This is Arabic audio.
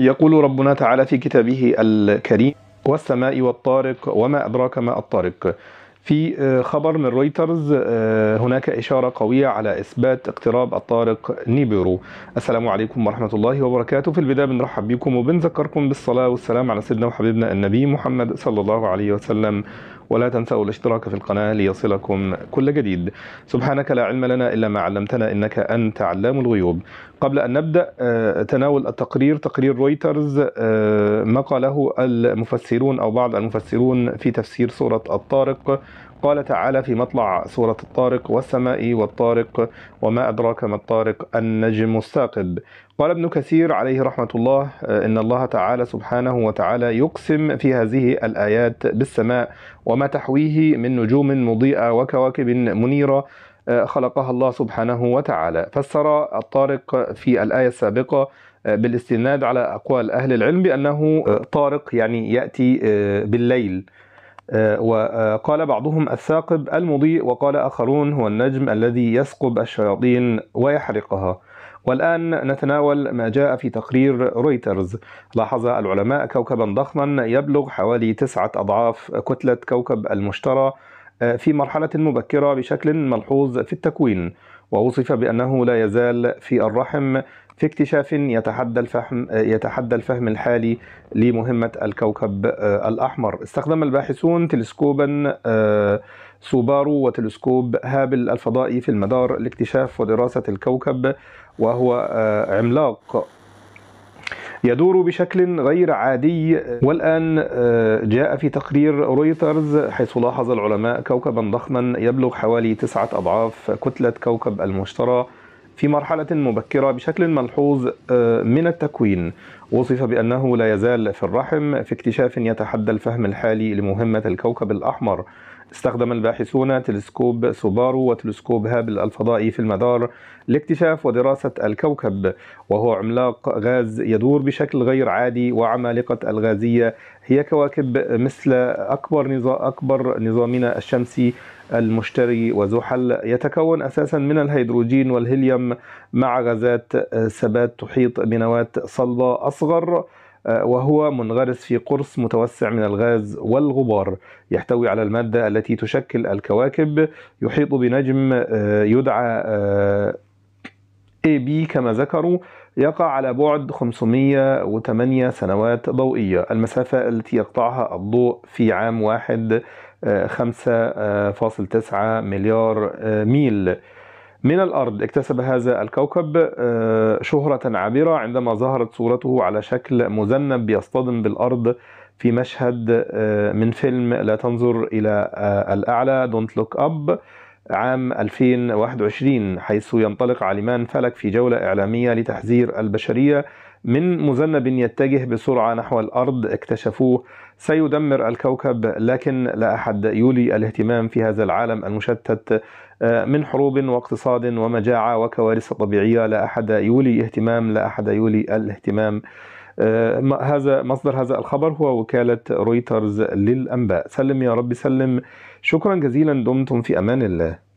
يقول ربنا تعالى في كتابه الكريم والسماء والطارق وما أدراك ما الطارق. في خبر من رويترز هناك إشارة قوية على إثبات اقتراب الطارق نيبيرو. السلام عليكم ورحمة الله وبركاته. في البداية بنرحب بكم وبنذكركم بالصلاة والسلام على سيدنا وحبيبنا النبي محمد صلى الله عليه وسلم. ولا تنسوا الاشتراك في القناة ليصلكم كل جديد. سبحانك لا علم لنا إلا ما علمتنا إنك أنت علام الغيوب. قبل أن نبدأ تناول التقرير تقرير رويترز ما قاله المفسرون أو بعض المفسرون في تفسير سورة الطارق. قال تعالى في مطلع سورة الطارق والسماء والطارق وما أدراك ما الطارق النجم الثاقب. قال ابن كثير عليه رحمة الله إن الله تعالى سبحانه وتعالى يقسم في هذه الآيات بالسماء وما تحويه من نجوم مضيئة وكواكب منيرة خلقها الله سبحانه وتعالى. فسر الطارق في الآية السابقة بالاستناد على أقوال أهل العلم بأنه طارق يعني يأتي بالليل. وقال بعضهم الثاقب المضيء وقال آخرون هو النجم الذي يثقب الشياطين ويحرقها. والآن نتناول ما جاء في تقرير رويترز. لاحظ العلماء كوكبا ضخما يبلغ حوالي تسعة أضعاف كتلة كوكب المشتري في مرحلة مبكرة بشكل ملحوظ في التكوين. ووصف بأنه لا يزال في الرحم في اكتشاف يتحدى الفهم يتحدى الفهم الحالي لمهمة الكوكب الأحمر. استخدم الباحثون تلسكوبا سوبارو وتلسكوب هابل الفضائي في المدار لاكتشاف ودراسة الكوكب وهو عملاق. يدور بشكل غير عادي. والآن جاء في تقرير رويترز حيث لاحظ العلماء كوكبا ضخما يبلغ حوالي تسعة أضعاف كتلة كوكب المشتري في مرحلة مبكرة بشكل ملحوظ من التكوين. وصف بأنه لا يزال في الرحم في اكتشاف يتحدى الفهم الحالي لمهمة الكوكب الأحمر. استخدم الباحثون تلسكوب سوبارو وتلسكوب هابل الفضائي في المدار لاكتشاف ودراسة الكوكب وهو عملاق غاز يدور بشكل غير عادي وعمالقة الغازية هي كواكب مثل أكبر نظام أكبر نظامنا الشمسي المشتري وزحل يتكون أساسا من الهيدروجين والهيليوم مع غازات ثبات تحيط بنواة صلبة أصغر وهو منغرس في قرص متوسع من الغاز والغبار. يحتوي على المادة التي تشكل الكواكب. يحيط بنجم يدعى AB كما ذكروا. يقع على بعد 508 سنوات ضوئية. المسافة التي يقطعها الضوء في عام واحد 5.9 مليار ميل. من الأرض اكتسب هذا الكوكب شهرة عابرة عندما ظهرت صورته على شكل مذنب بيصطدم بالأرض في مشهد من فيلم لا تنظر إلى الأعلى Don't Look Up عام 2021 حيث ينطلق عالمان فلك في جولة إعلامية لتحذير البشرية من مذنب يتجه بسرعة نحو الأرض اكتشفوه سيدمر الكوكب لكن لا أحد يولي الاهتمام في هذا العالم المشتت من حروب واقتصاد ومجاعة وكوارث طبيعية لا أحد يولي اهتمام لا أحد يولي الاهتمام. هذا مصدر هذا الخبر هو وكالة رويترز للأنباء. سلم يا رب سلم. شكرا جزيلا دمتم في أمان الله.